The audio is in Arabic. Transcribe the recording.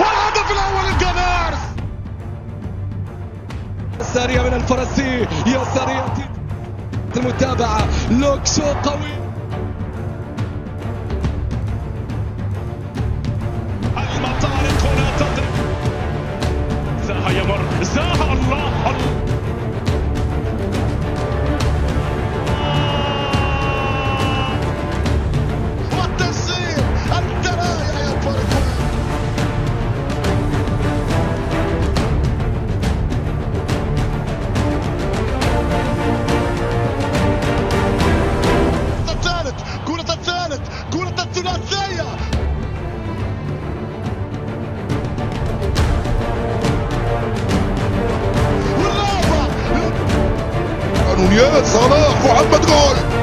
والهدف الأول للجنارس سارية من الفرنسي يا سارية المتابعة لوك شو قوي. المطارق هنا تضرب زاها يمر. زاها الله الله. واللعبة نونيز صلاح محمد جول